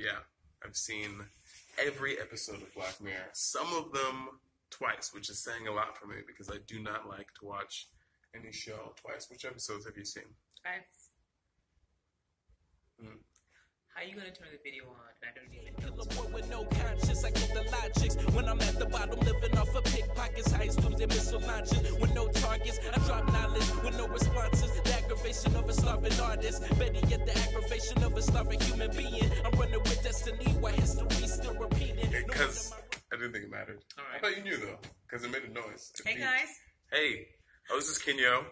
yeah, I've seen every episode of Black Mirror. Some of them twice, which is saying a lot for me because I do not like to watch any show twice. Which episodes have you seen? I've, Mm. How you gonna turn the video on? I don't even Kill know. a boy with no conscience, I get the logics. When I'm at the bottom, living off of pickpockets, high schools, they missile launches. With no targets, I drop knowledge with no responses. The aggravation of a starving artist. Better yet, the aggravation of a starving human being. I'm running with destiny while history's still repeating. Because wonder I didn't think it mattered. All I thought you knew though, because it made a noise. It Hey beeped. guys, Hey, oh, this is Kinyo,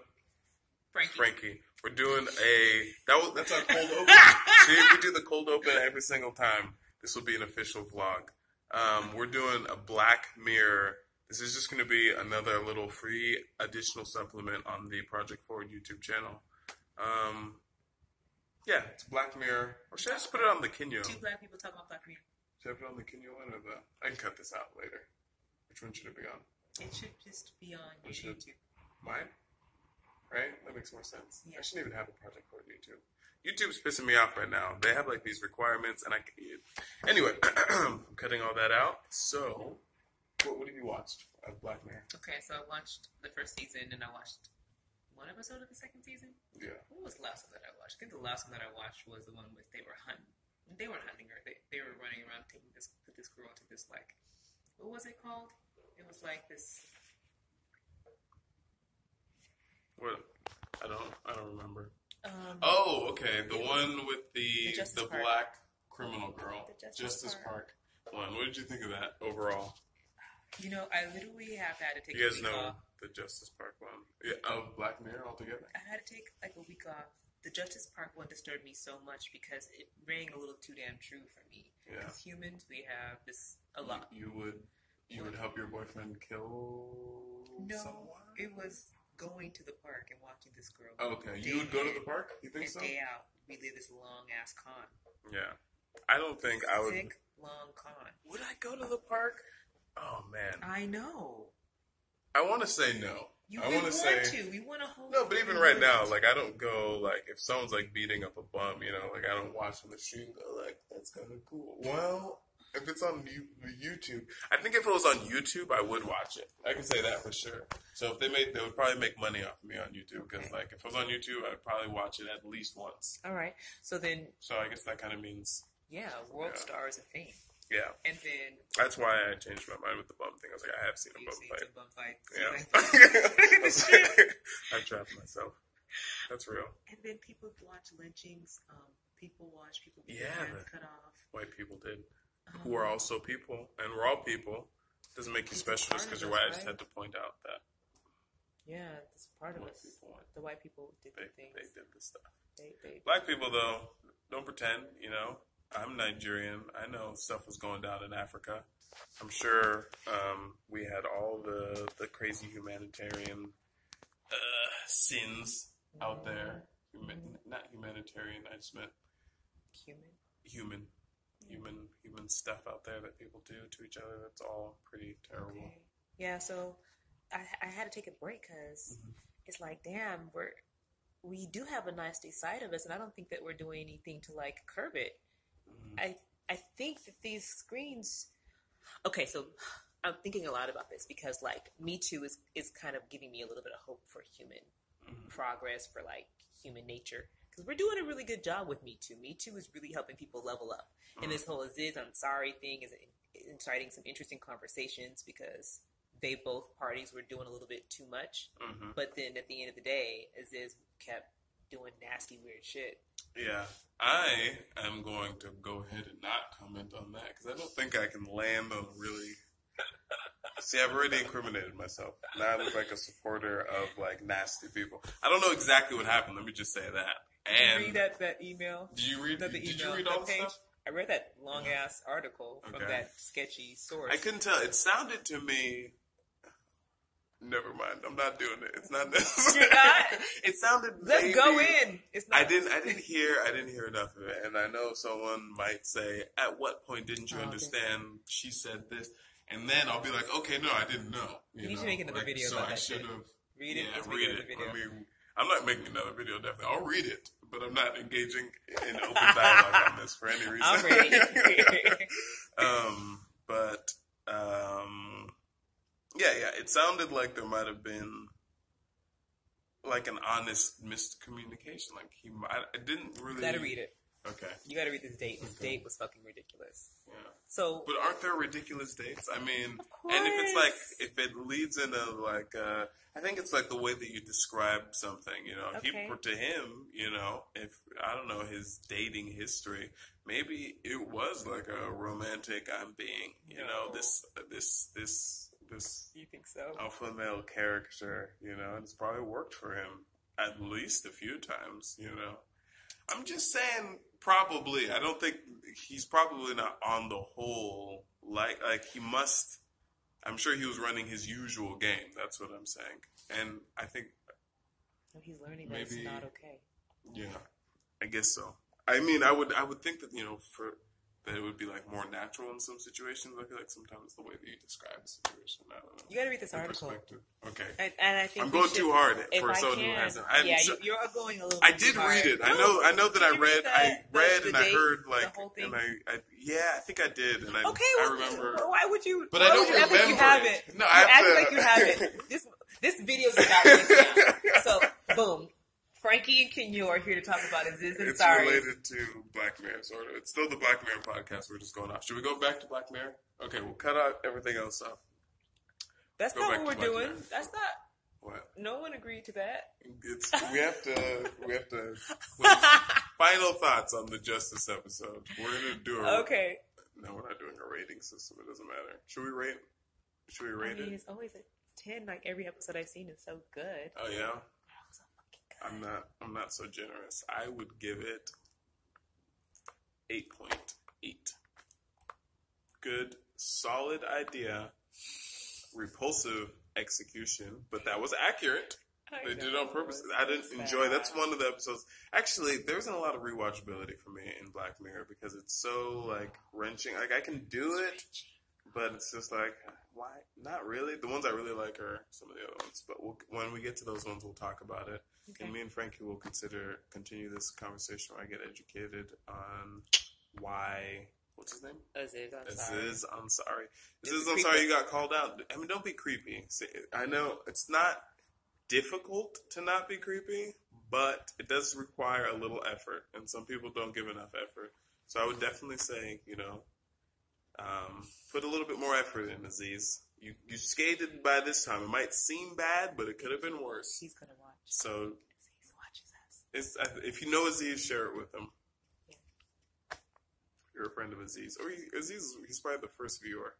Frankie. Frankie. We're doing a that was that's our cold open. See, if we do the cold open every single time, this will be an official vlog. Um, we're doing a Black Mirror. This is just going to be another little free additional supplement on the Project Forward YouTube channel. Um, yeah, it's Black Mirror. Or should I just put it on the Kinyo? Two black people talking about Black Mirror. Should I put it on the Kinyo one or the? I can cut this out later. Which one should it be on? It should just be on It should. YouTube. Mine? Right? That makes more sense. Yeah. I shouldn't even have a project for YouTube. YouTube's pissing me off right now. They have like these requirements, and I can. Anyway, I'm cutting all that out. So, what, what have you watched of Black Mirror? Okay, so I watched the first season and I watched one episode of the second season. Yeah. What was the last one that I watched? I think the last one that I watched was the one with they were hunting. They weren't hunting her. They, they were running around taking this put this girl into this like what was it called? It was like this. What? I don't. I don't remember. Um, Oh, okay. The one with the The the Park. black criminal girl, The Justice Park. one. What did you think of that overall? You know, I literally have had to take You guys know off. the Justice Park one? Yeah, of Black Mirror altogether. I had to take like a week off. The Justice Park one disturbed me so much because it rang a little too damn true for me. Yeah. As humans, we have this a lot. You would you would help your boyfriend kill No, someone? it was going to the park and watching this girl. Oh, okay, you would go to the park? You think so? day out. We live this long ass con. Yeah. I don't think I would Sick long con. Would I go to the park? Oh man. I know. I want to say no. You I want want to say to. We want to hold. No, but even right now, like I don't go like if someone's like beating up a bum, you know, like I don't watch on the street and go like that's kind of cool. Well, if it's on YouTube, I think if it was on YouTube, I would watch it. I can say that for sure. So if they made, they would probably make money off of me on YouTube because like if it was on YouTube, I'd probably watch it at least once. All right. So then, So I guess that kind of means yeah, world Yeah. stars of fame, yeah. and then That's why I changed my mind with the bum thing. I was like, I have seen a you've bum seen fight. some bum fights. Yeah. Look at. I trapped myself. That's real. And then people watch lynchings. Um, people watch people get Yeah, their hands cut off. White people did. Who are also people, and we're all people. Doesn't make you It's special just because you're white. I just had to point out that Yeah, that's part of us. people, The white people did they, the things. they did this stuff. They, they, Black people, though, don't pretend. You know, I'm Nigerian. I know stuff was going down in Africa. I'm sure um, we had all the the crazy humanitarian uh, sins out there. Human, not humanitarian. I just meant human. human, human, human stuff out there that people do to each other. That's all pretty terrible. Okay. Yeah, so I, I had to take a break because Mhm. it's like, damn, we're we do have a nasty side of us, and I don't think that we're doing anything to like curb it. Mhm. I I think that these screens. Okay, so I'm thinking a lot about this because like Me Too is is kind of giving me a little bit of hope for human Mhm. progress for like human nature because we're doing a really good job with Me Too. Me Too is really helping people level up, and this whole Aziz Ansari thing is inciting some interesting conversations because they both parties were doing a little bit too much. Mhm. But then at the end of the day, Aziz kept doing nasty, weird shit. Yeah, I am going to go ahead and not comment on that because I don't think I can land on really. See, I've already incriminated myself. Now I look like a supporter of like nasty people. I don't know exactly what happened. Let me just say that. Did you And read that that email? did you read? That the Did email you read all the page? stuff? I read that long uh-huh. ass article from Okay. that sketchy source. I couldn't tell. It sounded to me. Never mind. I'm not doing it. It's not necessary. You're not? It sounded. Let's maybe- go in. It's not. I didn't. I didn't hear. I didn't hear enough of it, and I know someone might say, "At what point didn't you Oh, understand?" She said this, and then I'll be like, "Okay, no, I didn't know." You need to know? make another Like, video So I should have. Read it. Yeah, read it. I mean, I'm not making another video. Definitely, I'll read it, but I'm not engaging in open dialogue on this. for any reason. I'm ready. um, but um, yeah, yeah, it sounded like there might have been like an honest miscommunication. Like he, I, I didn't really. Gotta read it. Okay. You gotta read this date. This Okay. date was fucking ridiculous. Yeah. So But aren't there ridiculous dates? I mean, Of and if it's like if it leads into like uh I think it's like the way that you describe something, you know. Okay. He to him, you know, if I don't know his dating history, maybe it was like a romantic I'm being, you know, this this this this you think so? alpha male character, you know, and it's probably worked for him at least a few times, you know. I'm just saying, probably. I don't think he's probably not on the whole like like he must. I'm sure he was running his usual game. That's what I'm saying, and I think No, he's learning that Maybe- it's not okay. yeah, I guess so. I mean, I would I would think that you know for that it would be like more natural in some situations. I feel like sometimes the way that you describe a situation, I don't know. You gotta read this article. perspective. Okay. And, and I think I'm we going should- too hard for someone who hasn't. I'm yeah, so- you- you're going a little. I did too hard. read it. I know. I know that I read read. that- I read the and I date, heard the like, whole thing? and I, I. Yeah, I think I did, and I. Okay, I remember. well, why would you? But I don't would you act like you have it. it. No, you I have act to- like you have it. This this video is about this now. So boom, Frankie and Kinyo are here to talk about Aziz and It's Sorry. related to Black Mirror, sort of. It's still the Black Mirror podcast. We're just going off. Should we go back to Black Mirror? Okay, we'll cut out everything else off. That's Go not what we're Black doing. Mirror. That's not. What? No one agreed to that. It's we have to we have to final thoughts on the Justice episode. We're gonna do a Okay. No, we're not doing a rating system. It doesn't matter. Should we rate? Should we I rate mean, it? it's always a ten. Like every episode I've seen is so good. Oh yeah. So fucking good. I'm not. I'm not so generous. I would give it eight point eight. Good, solid idea. Repulsive execution, but that was accurate. I They did it on purpose. I didn't so enjoy. That's one of the episodes. Actually, there wasn't a lot of rewatchability for me in Black Mirror because it's so like wrenching. Like I can do it, but it's just like why? Not really. The ones I really like are some of the other ones. But we'll, when we get to those ones, we'll talk about it. Okay. And me and Frankie will consider continue this conversation where I get educated on why. What's his name? Aziz, I'm sorry. Aziz Ansari. Aziz Ansari, you got called out. I mean, don't be creepy. See, I know it's not difficult to not be creepy, but it does require a little effort, and some people don't give enough effort. So I would definitely say, you know, um, put a little bit more effort in, Aziz. You you skated by this time. It might seem bad, but it could have been worse. He's gonna watch. So Aziz watches us. it's if you know Aziz, share it with him. Yeah. You're a friend of Aziz, or he, Aziz, he's probably the first viewer.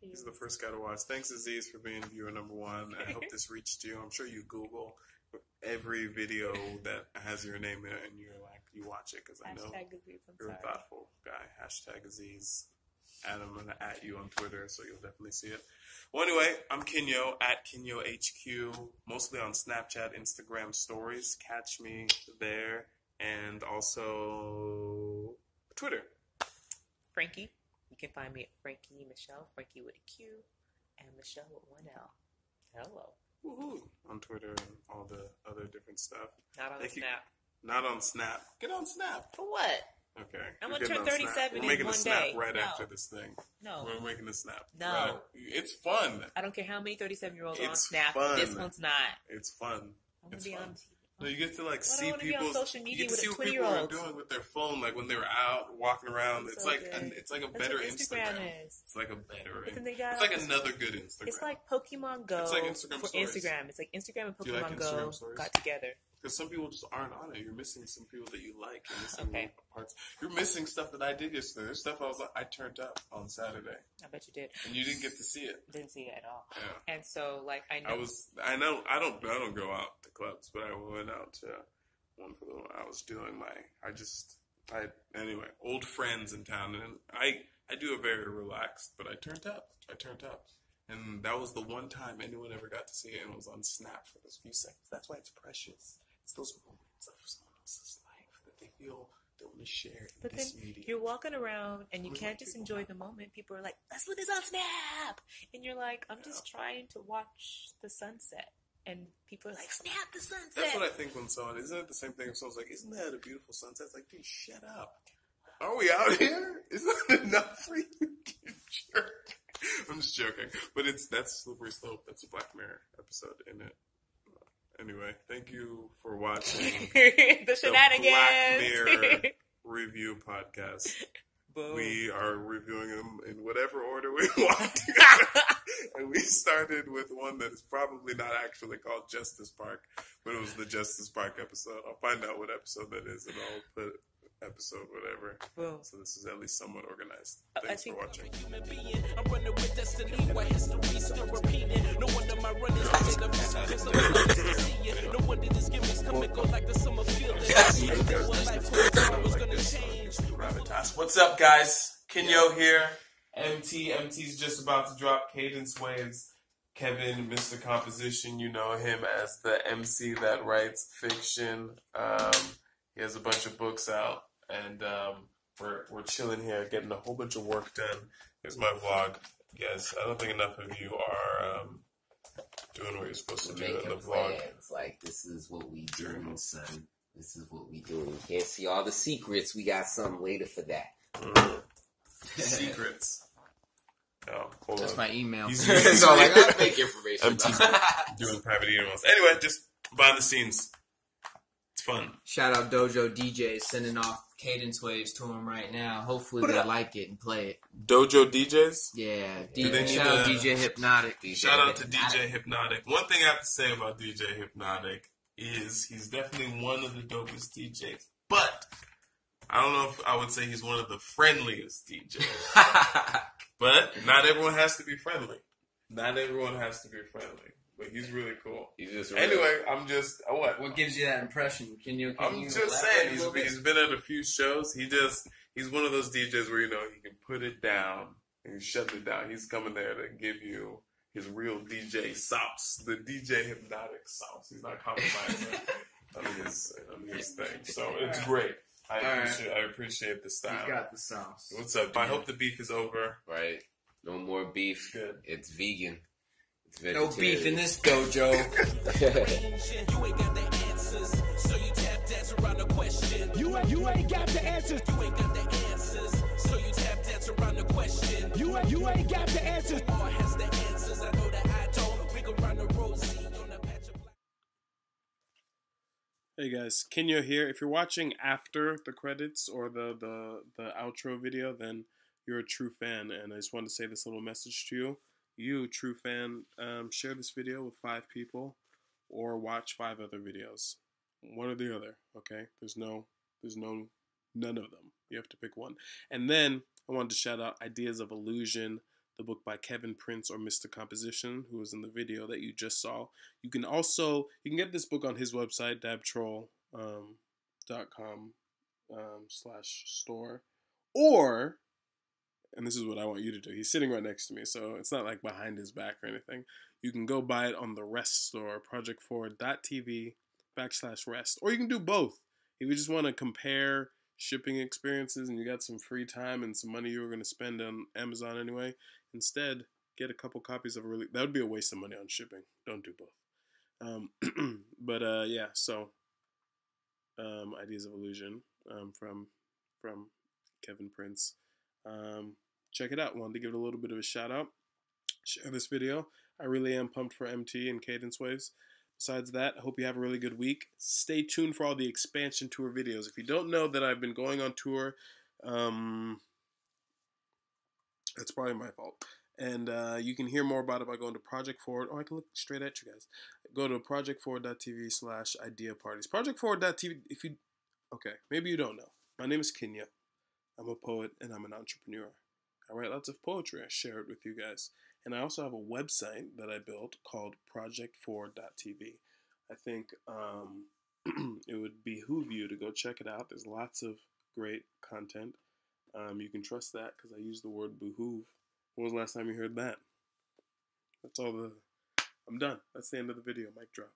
He's the first guy to watch. Thanks, Aziz, for being viewer number one. I hope this reached you. I'm sure you Google every video that has your name in it, and you're like, you watch it because I know Aziz, you're a thoughtful guy. Hashtag Aziz. And I'm gonna at you on Twitter, so you'll definitely see it. Well, anyway, I'm Kinyo at Kinyo HQ, mostly on Snapchat, Instagram stories. Catch me there, and also Twitter. Frankie. You can find me at Frankie Michelle, Frankie with a Q, and Michelle with one L. Hello. Woohoo! On Twitter and all the other different stuff. Not on Thank you. Snap. Not on Snap. Get on Snap. For what? Okay. I'm gonna turn 37 We're in making a snap day. right No. after this thing. No. We're making a snap. No. Right- It's fun. I don't care how many 37 year olds are on Snap. fun. This one's not. It's fun. I'm gonna It's be fun. on. No, you get to like I see people. social you media get to see what people are doing with their phone, like when they were out walking around. It's so like an, it's like a That's better Instagram Instagram. is. It's like a better. But then they got it's like another good Instagram. It's like Pokemon Go It's like Instagram for stories. Instagram. It's like Instagram and you like Pokemon Instagram Go stories? got together. Because some people just aren't on it. You're missing some people that you like. You're missing Okay. parts. You're missing stuff that I did yesterday. There's stuff I was like, I turned up on Saturday, I bet you did. and you didn't get to see it. Didn't see it at all. Yeah. And so, like, I know. I was. I know. I don't. I don't go out to clubs, but I went out to one for the. I was doing my. I just. I anyway. Old friends in town, and I. I do a very relaxed, but I turned up. I turned up, and that was the one time anyone ever got to see it, and it was on Snap for those few seconds. That's why it's precious. It's those moments of someone else's life that they feel they want to share But then you're walking around and you can't just enjoy the moment. People are like, let's put this on Snap. And you're like, I'm just trying to watch the sunset. And people are like, snap the sunset. That's what I think when someone isn't it the same thing if someone's like, "Isn't that a beautiful sunset?" It's like, dude, shut up. Are we out here? Is that enough for you? you jerk. I'm just joking, but it's that's slippery slope. That's a Black Mirror episode in it. Anyway, thank you for watching the shenanigans. Black Mirror review podcast. Boom. We are reviewing them in whatever order we want. and we started with one that is probably not actually called Justice Park, but it was the Justice Park episode. I'll find out what episode that is and I'll put episode whatever. Boom. So this is at least somewhat organized. Thanks think- for watching. I'm running with destiny, why history still repeating. No wonder my run is made cause I'm not seeing. No wonder these gimmicks come and go like the summer feeling. Then what life holds tomorrow's gonna change. Gravitas. What's up, guys? Kinyo here. MT. MT's just about to drop Cadence Waves. Kevin, Mr. Composition, you know him as the MC that writes fiction. Um, he has a bunch of books out, and um, we're we're chilling here, getting a whole bunch of work done. Here's my vlog. Yes, I don't think enough of you are um, doing what you're supposed to do in the vlog. plans. Like this is what we do, son. This is what we do. You can't see all the secrets. We got something later for that. Mhm. Secrets. No, hold That's on. my email. He's- so like that's fake information. MT's doing private emails. Anyway, just behind the scenes. It's fun. Shout out Dojo DJ sending off cadence waves to him right now. Hopefully they like it and play it. Dojo DJs. Yeah, Do they DJ, need shout out a- DJ Hypnotic. Shout out to DJ Hypnotic. One thing I have to say about DJ Hypnotic is he's definitely one of the dopest DJs. But I don't know if I would say he's one of the friendliest DJs. but not everyone has to be friendly. Not everyone has to be friendly. But he's really cool. He's just really- Anyway, I'm just uh, what? what gives you that impression? Can you? Can I'm you just saying a he's little he's been at a few shows. He just he's one of those DJs where you know he can put it down and shut it down. He's coming there to give you his real DJ sauce, the DJ hypnotic sauce. He's not compromising on his on his thing. So it's great. I All right. appreciate I appreciate the style. He's got the sauce. What's up? I hope the beef is over. right. No more beef. Good. It's vegan. It's No beef in this dojo. You ain't got the answers, so you tap dance around the question. You ain't, you ain't got the answers. You ain't got the answers, so you tap dance around the question. You ain't, you ain't got the answers. All has the answers, I know that I don't. We go round the rosy on a patch of black. Hey guys, Kinyo here. If you're watching after the credits or the, the, the outro video, then you're a true fan, and I just wanted to say this little message to you. You, true fan, um, share this video with five people or watch five other videos. One or the other, okay? There's no, there's no, none of them. You have to pick one. And then I wanted to shout out Ideas of Illusion, the book by Kevin Prince or Mr. Composition, who was in the video that you just saw. You can also you can get this book on his website dabtroll um, dot com um, slash store or and this is what I want you to do. He's sitting right next to me, so it's not like behind his back or anything. You can go buy it on the Rest store, projectforward.tv backslash rest, or you can do both. If you just want to compare shipping experiences and you got some free time and some money you were going to spend on Amazon anyway, instead get a couple copies of a really that would be a waste of money on shipping. Don't do both. Um, but uh, yeah, so um, ideas of illusion um, from from Kevin Prince. Um, check it out. Wanted to give it a little bit of a shout out. Share this video. I really am pumped for MT and Cadence Waves. Besides that, I hope you have a really good week. Stay tuned for all the expansion tour videos. If you don't know that I've been going on tour, um, that's probably my fault. And uh, you can hear more about it by going to Project Forward, or I can look straight at you guys. Go to projectforward.tv slash idea parties. Projectforward.tv, if you, okay, maybe you don't know. My name is Kinyo. I'm a poet and I'm an entrepreneur. I write lots of poetry. I share it with you guys. And I also have a website that I built called projectforward.tv. I think um, it would behoove you to go check it out. There's lots of great content. Um, you can trust that because I use the word behoove. When was the last time you heard that? That's all the. I'm done. That's the end of the video. Mic drop.